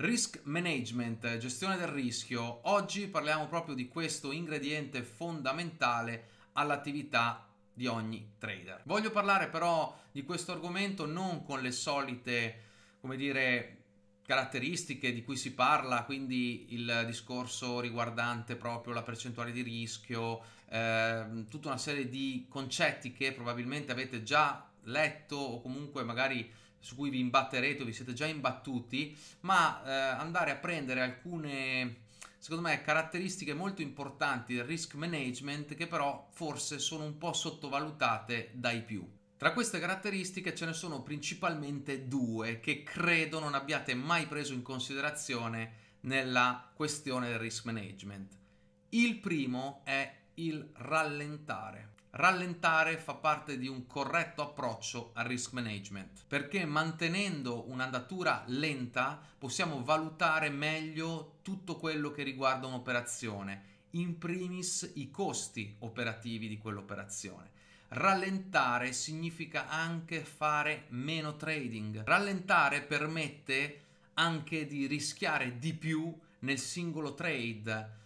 Risk management, gestione del rischio. Oggi parliamo proprio di questo ingrediente fondamentale all'attività di ogni trader. Voglio parlare però di questo argomento non con le solite, come dire, caratteristiche di cui si parla, quindi il discorso riguardante proprio la percentuale di rischio, eh, tutta una serie di concetti che probabilmente avete già letto o comunque magari su cui vi imbatterete o vi siete già imbattuti, ma eh, andare a prendere alcune secondo me caratteristiche molto importanti del risk management che però forse sono un po' sottovalutate dai più. Tra queste caratteristiche ce ne sono principalmente due che credo non abbiate mai preso in considerazione nella questione del risk management. Il primo è il rallentare. Rallentare fa parte di un corretto approccio al risk management perché mantenendo un'andatura lenta possiamo valutare meglio tutto quello che riguarda un'operazione, in primis i costi operativi di quell'operazione Rallentare significa anche fare meno trading. Rallentare permette anche di rischiare di più nel singolo trade.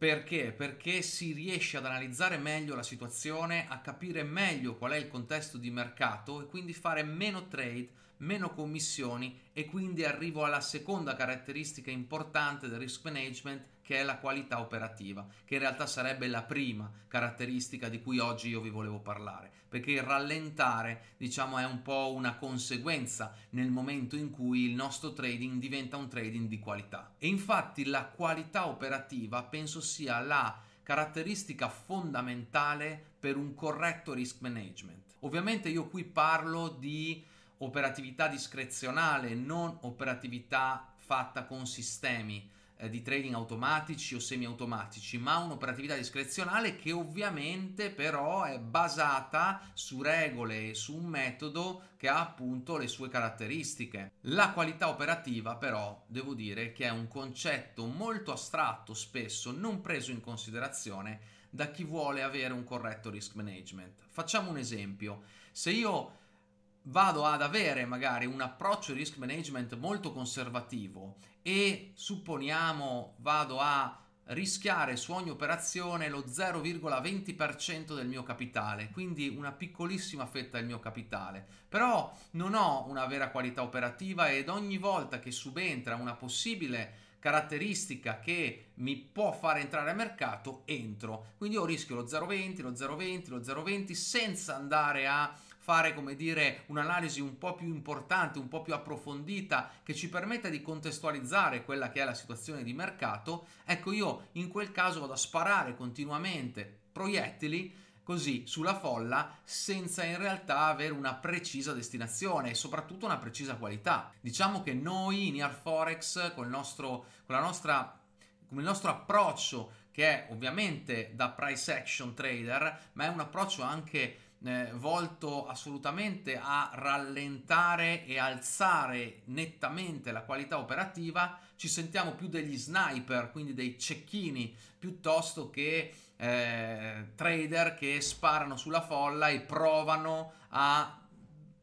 Perché? Perché si riesce ad analizzare meglio la situazione, a capire meglio qual è il contesto di mercato e quindi fare meno trade, meno commissioni e quindi arrivo alla seconda caratteristica importante del risk management che è la qualità operativa, che in realtà sarebbe la prima caratteristica di cui oggi io vi volevo parlare, perché il rallentare, diciamo, è un po' una conseguenza nel momento in cui il nostro trading diventa un trading di qualità. E infatti la qualità operativa penso sia la caratteristica fondamentale per un corretto risk management. Ovviamente io qui parlo di operatività discrezionale, non operatività fatta con sistemi eh, di trading automatici o semi-automatici, ma un'operatività discrezionale che ovviamente però è basata su regole e su un metodo che ha appunto le sue caratteristiche. La qualità operativa però devo dire che è un concetto molto astratto, spesso non preso in considerazione da chi vuole avere un corretto risk management. Facciamo un esempio. Se io vado ad avere magari un approccio di risk management molto conservativo e supponiamo vado a rischiare su ogni operazione lo 0,20% del mio capitale, quindi una piccolissima fetta del mio capitale. Però non ho una vera qualità operativa ed ogni volta che subentra una possibile caratteristica che mi può fare entrare a mercato, entro. Quindi io rischio lo 0,20, lo 0,20, lo 0,20 senza andare a fare, come dire, un'analisi un po' più importante, un po' più approfondita, che ci permetta di contestualizzare quella che è la situazione di mercato, ecco io in quel caso vado a sparare continuamente proiettili così sulla folla senza in realtà avere una precisa destinazione e soprattutto una precisa qualità. Diciamo che noi in Air Forex con il nostro, con la nostra, con il nostro approccio che è ovviamente da price action trader, ma è un approccio anche eh, volto assolutamente a rallentare e alzare nettamente la qualità operativa, ci sentiamo più degli sniper, quindi dei cecchini, piuttosto che eh, trader che sparano sulla folla e provano a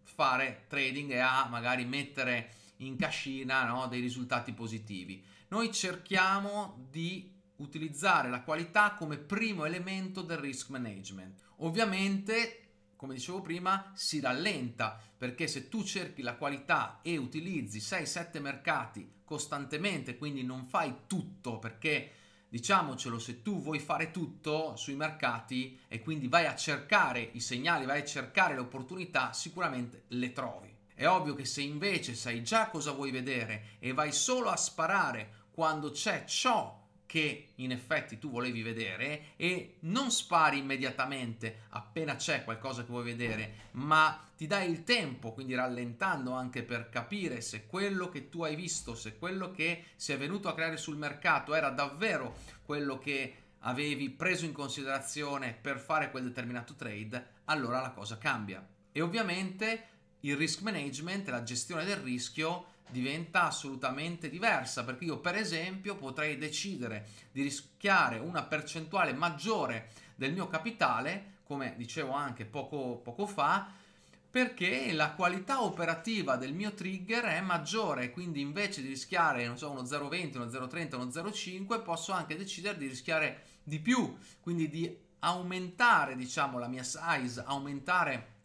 fare trading e a magari mettere in cascina no, dei risultati positivi. Noi cerchiamo di utilizzare la qualità come primo elemento del risk management. Ovviamente come dicevo prima, si rallenta perché se tu cerchi la qualità e utilizzi 6-7 mercati costantemente, quindi non fai tutto perché diciamocelo, se tu vuoi fare tutto sui mercati e quindi vai a cercare i segnali, vai a cercare le opportunità, sicuramente le trovi. È ovvio che se invece sai già cosa vuoi vedere e vai solo a sparare quando c'è ciò che in effetti tu volevi vedere e non spari immediatamente appena c'è qualcosa che vuoi vedere, ma ti dai il tempo, quindi rallentando anche per capire se quello che tu hai visto, se quello che si è venuto a creare sul mercato era davvero quello che avevi preso in considerazione per fare quel determinato trade, allora la cosa cambia. E ovviamente il risk management, la gestione del rischio diventa assolutamente diversa perché io per esempio potrei decidere di rischiare una percentuale maggiore del mio capitale, come dicevo anche poco, poco fa, perché la qualità operativa del mio trigger è maggiore, quindi invece di rischiare, non so, uno 0,20, uno 0,30, uno 0,5, posso anche decidere di rischiare di più, quindi di aumentare, diciamo, la mia size, aumentare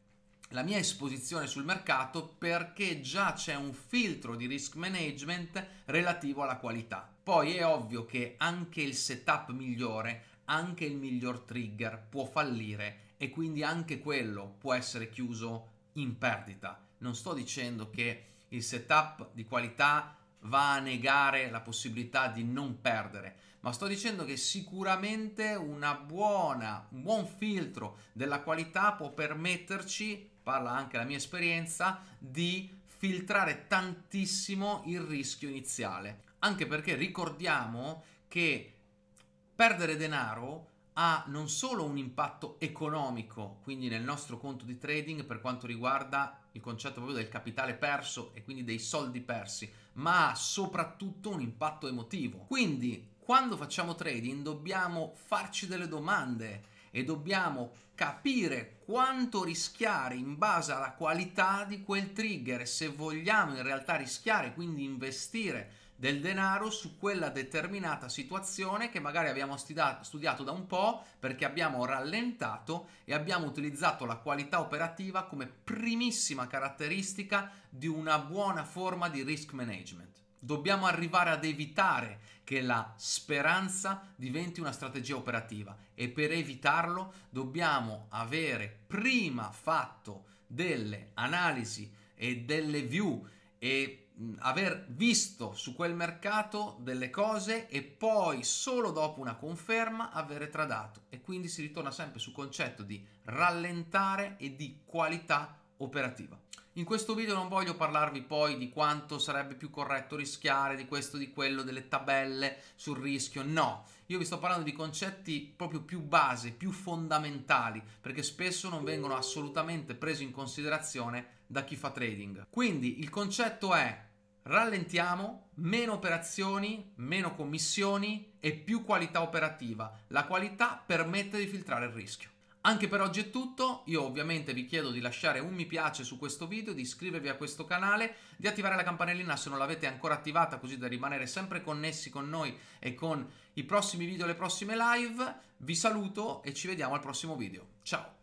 la mia esposizione sul mercato perché già c'è un filtro di risk management relativo alla qualità. Poi è ovvio che anche il setup migliore, anche il miglior trigger può fallire e quindi anche quello può essere chiuso in perdita. Non sto dicendo che il setup di qualità va a negare la possibilità di non perdere, ma sto dicendo che sicuramente una buona, un buon filtro della qualità può permetterci, parla anche la mia esperienza, di filtrare tantissimo il rischio iniziale. Anche perché ricordiamo che perdere denaro ha non solo un impatto economico, quindi nel nostro conto di trading per quanto riguarda il concetto proprio del capitale perso e quindi dei soldi persi, ma ha soprattutto un impatto emotivo. Quindi quando facciamo trading dobbiamo farci delle domande e dobbiamo capire quanto rischiare in base alla qualità di quel trigger se vogliamo in realtà rischiare, quindi investire del denaro su quella determinata situazione che magari abbiamo studiato da un po' perché abbiamo rallentato e abbiamo utilizzato la qualità operativa come primissima caratteristica di una buona forma di risk management. Dobbiamo arrivare ad evitare che la speranza diventi una strategia operativa e per evitarlo dobbiamo avere prima fatto delle analisi e delle view e aver visto su quel mercato delle cose e poi solo dopo una conferma avere tradato. E quindi si ritorna sempre sul concetto di rallentare e di qualità operativa. In questo video non voglio parlarvi poi di quanto sarebbe più corretto rischiare, di questo, di quello, delle tabelle sul rischio, no. Io vi sto parlando di concetti proprio più base, più fondamentali, perché spesso non vengono assolutamente presi in considerazione da chi fa trading. Quindi il concetto è rallentiamo, meno operazioni, meno commissioni e più qualità operativa. La qualità permette di filtrare il rischio. Anche per oggi è tutto, io ovviamente vi chiedo di lasciare un mi piace su questo video, di iscrivervi a questo canale, di attivare la campanellina se non l'avete ancora attivata così da rimanere sempre connessi con noi e con i prossimi video e le prossime live. Vi saluto e ci vediamo al prossimo video. Ciao!